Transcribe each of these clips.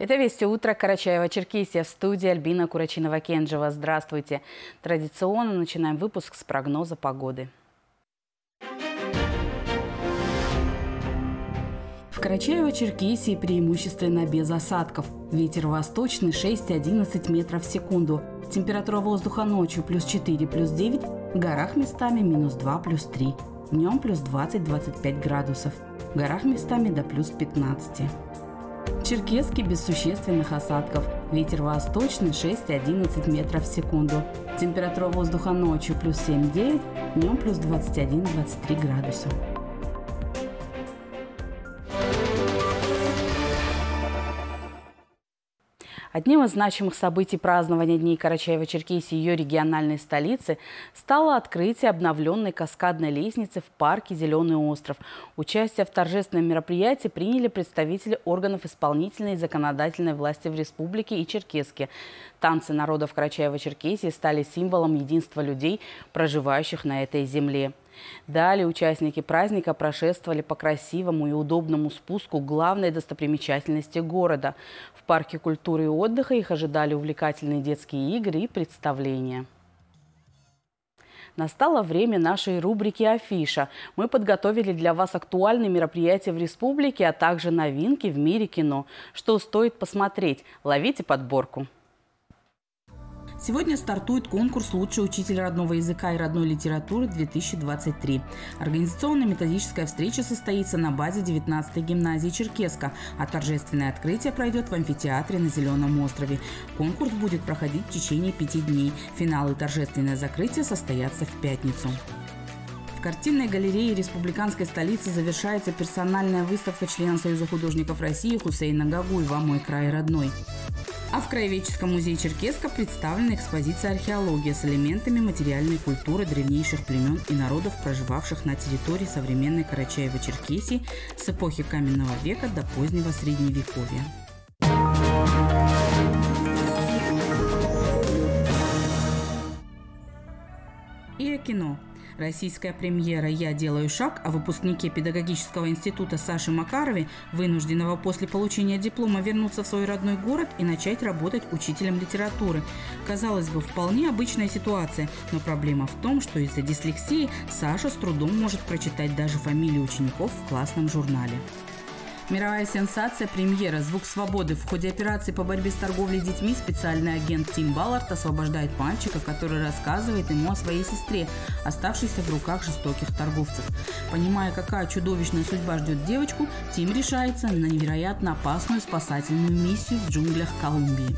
Это «Вести утро» Карачаева-Черкесия в студии Альбина Курачинова-Кенджева. Здравствуйте. Традиционно начинаем выпуск с прогноза погоды. В Карачаево-Черкесии преимущественно без осадков. Ветер восточный 6-11 метров в секунду. Температура воздуха ночью плюс 4, плюс 9. В горах местами минус 2, плюс 3. Днем плюс 20-25 градусов. В горах местами до плюс 15. Черкесский без существенных осадков. Ветер восточный 6-11 метров в секунду. Температура воздуха ночью плюс 7-9, днем плюс 21-23 градуса. Одним из значимых событий празднования Дней Карачаева-Черкесии и ее региональной столицы стало открытие обновленной каскадной лестницы в парке «Зеленый остров». Участие в торжественном мероприятии приняли представители органов исполнительной и законодательной власти в республике и Черкеске. Танцы народов Карачаева-Черкесии стали символом единства людей, проживающих на этой земле. Далее участники праздника прошествовали по красивому и удобному спуску главной достопримечательности города. В парке культуры и отдыха их ожидали увлекательные детские игры и представления. Настало время нашей рубрики «Афиша». Мы подготовили для вас актуальные мероприятия в республике, а также новинки в мире кино. Что стоит посмотреть? Ловите подборку. Сегодня стартует конкурс «Лучший учитель родного языка и родной литературы 2023». Организационно-методическая встреча состоится на базе 19-й гимназии Черкеска, а торжественное открытие пройдет в амфитеатре на Зеленом острове. Конкурс будет проходить в течение пяти дней. Финал и торжественное закрытие состоятся в пятницу. В картинной галерее республиканской столицы завершается персональная выставка члена Союза художников России Хусейна Гагуева «Мой край родной». А в Краеведческом музее Черкеска представлена экспозиция «Археология» с элементами материальной культуры древнейших племен и народов, проживавших на территории современной Карачаева-Черкесии с эпохи каменного века до позднего Средневековья. И о кино. Российская премьера «Я делаю шаг» о выпускнике педагогического института Саше Макарове, вынужденного после получения диплома вернуться в свой родной город и начать работать учителем литературы. Казалось бы, вполне обычная ситуация, но проблема в том, что из-за дислексии Саша с трудом может прочитать даже фамилии учеников в классном журнале. Мировая сенсация премьера «Звук свободы». В ходе операции по борьбе с торговлей детьми специальный агент Тим Баллард освобождает мальчика, который рассказывает ему о своей сестре, оставшейся в руках жестоких торговцев. Понимая, какая чудовищная судьба ждет девочку, Тим решается на невероятно опасную спасательную миссию в джунглях Колумбии.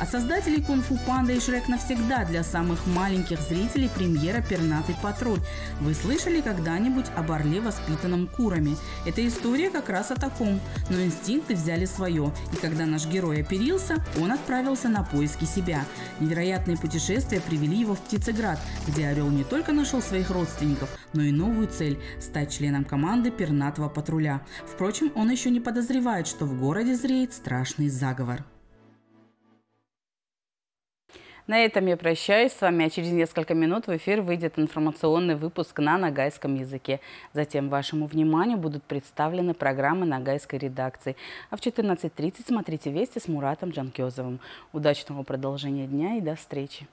От а создателей «Кунг-фу Панда» и «Шрек навсегда» для самых маленьких зрителей премьера «Пернатый патруль». Вы слышали когда-нибудь об орле, воспитанном курами? Эта история как раз о таком. Но инстинкты взяли свое, и когда наш герой оперился, он отправился на поиски себя. Невероятные путешествия привели его в Птицеград, где орел не только нашел своих родственников, но и новую цель – стать членом команды пернатого патруля. Впрочем, он еще не подозревает, что в городе зреет страшный заговор. На этом я прощаюсь с вами, а через несколько минут в эфир выйдет информационный выпуск на нагайском языке. Затем вашему вниманию будут представлены программы нагайской редакции. А в 14.30 смотрите «Вести» с Муратом Джанкезовым. Удачного продолжения дня и до встречи!